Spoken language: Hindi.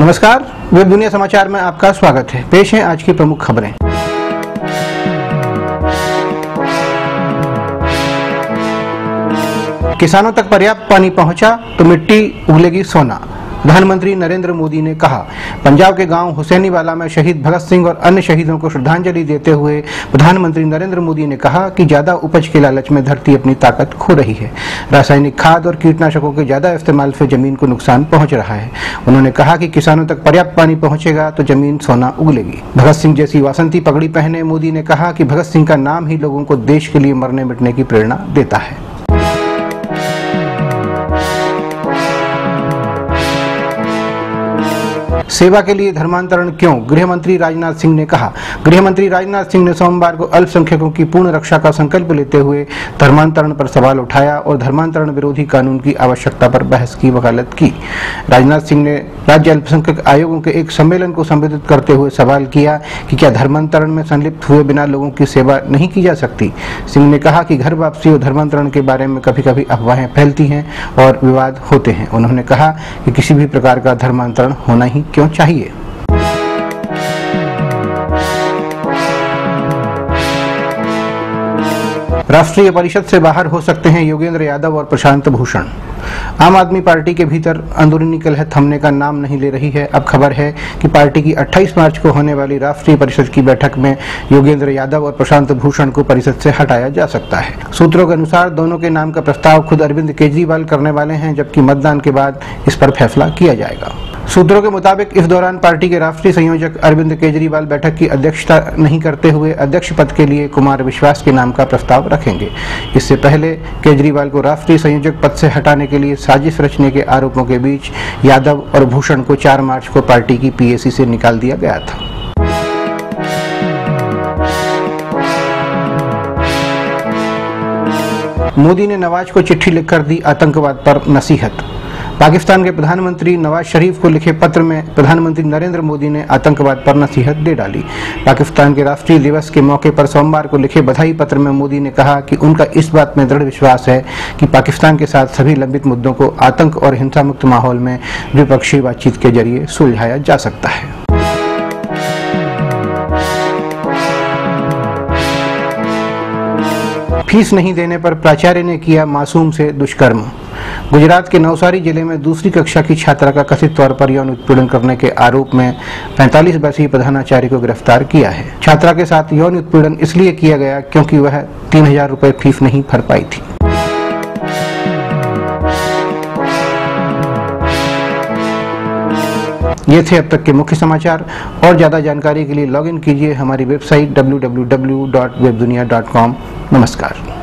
नमस्कार, वेब दुनिया समाचार में आपका स्वागत है। पेश है आज की प्रमुख खबरें। किसानों तक पर्याप्त पानी पहुँचा तो मिट्टी उगलेगी सोना। प्रधानमंत्री नरेंद्र मोदी ने कहा, पंजाब के गाँव हुसैनीवाला में शहीद भगत सिंह और अन्य शहीदों को श्रद्धांजलि देते हुए प्रधानमंत्री नरेंद्र मोदी ने कहा कि ज़्यादा उपज के लालच में धरती अपनी ताकत खो रही है। रासायनिक खाद और कीटनाशकों के ज़्यादा इस्तेमाल से ज़मीन को नुकसान पहुँच रहा है। उन्होंने कहा कि किसानों तक पर्याप्त पानी पहुंचेगा तो ज़मीन सोना उगलेगी। भगत सिंह जैसी वासंती पगड़ी पहने मोदी ने कहा कि भगत सिंह का नाम ही लोगों को देश के लिए मरने मिटने की प्रेरणा देता है। सेवा के लिए धर्मांतरण क्यों? गृह मंत्री राजनाथ सिंह ने कहा। गृह मंत्री राजनाथ सिंह ने सोमवार को अल्पसंख्यकों की पूर्ण रक्षा का संकल्प लेते हुए धर्मांतरण पर सवाल उठाया और धर्मांतरण विरोधी कानून की आवश्यकता पर बहस की, वकालत की। राजनाथ सिंह ने राज्य अल्पसंख्यक आयोगों के एक सम्मेलन को संबोधित करते हुए सवाल किया कि क्या धर्मांतरण में संलिप्त हुए बिना लोगों की सेवा नहीं की जा सकती? सिंह ने कहा कि घर वापसी और धर्मांतरण के बारे में कभी कभी अफवाहें फैलती हैं और विवाद होते हैं। उन्होंने कहा कि किसी भी प्रकार का धर्मांतरण होना ही क्यों चाहिए? राष्ट्रीय परिषद से बाहर हो सकते हैं योगेंद्र यादव और प्रशांत भूषण। आम आदमी पार्टी के भीतर अंदरूनी कलह थमने का नाम नहीं ले रही है। अब खबर है कि पार्टी की 28 मार्च को होने वाली राष्ट्रीय परिषद की बैठक में योगेंद्र यादव और प्रशांत भूषण को परिषद से हटाया जा सकता है। सूत्रों के अनुसार दोनों के नाम का प्रस्ताव खुद अरविंद केजरीवाल करने वाले हैं, जबकि मतदान के बाद इस पर फैसला किया जाएगा। सूत्रों के मुताबिक इस दौरान पार्टी के राष्ट्रीय संयोजक अरविंद केजरीवाल बैठक की अध्यक्षता नहीं करते हुए अध्यक्ष पद के लिए कुमार विश्वास के नाम का प्रस्ताव रखेंगे। इससे पहले केजरीवाल को राष्ट्रीय संयोजक पद से हटाने के लिए साजिश रचने के आरोपों के बीच यादव और भूषण को 4 मार्च को पार्टी की पीएसी से निकाल दिया गया था। मोदी ने नवाज़ को चिट्ठी लिखकर दी आतंकवाद पर नसीहत। पाकिस्तान के प्रधानमंत्री नवाज़ शरीफ को लिखे पत्र में प्रधानमंत्री नरेंद्र मोदी ने आतंकवाद पर नसीहत दे डाली। पाकिस्तान के राष्ट्रीय दिवस के मौके पर सोमवार को लिखे बधाई पत्र में मोदी ने कहा कि उनका इस बात में दृढ़ विश्वास है कि पाकिस्तान के साथ सभी लंबित मुद्दों को आतंक और हिंसा मुक्त माहौल में द्विपक्षीय बातचीत के ज़रिए सुलझाया जा सकता है। फ़ीस नहीं देने पर प्राचार्य ने किया मासूम से दुष्कर्म। गुजरात के नवसारी ज़िले में दूसरी कक्षा की छात्रा का कथित तौर पर यौन उत्पीड़न करने के आरोप में 45 वर्षीय प्रधानाचार्य को गिरफ़्तार किया है। छात्रा के साथ यौन उत्पीड़न इसलिए किया गया क्योंकि वह तीन हज़ार फ़ीस नहीं भर पाई थी। ये थे अब तक के मुख्य समाचार। और ज़्यादा जानकारी के लिए लॉगिन कीजिए हमारी वेबसाइट www.webdunia.com नमस्कार।